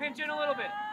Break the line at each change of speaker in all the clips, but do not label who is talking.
pinch in a little bit.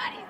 everybody.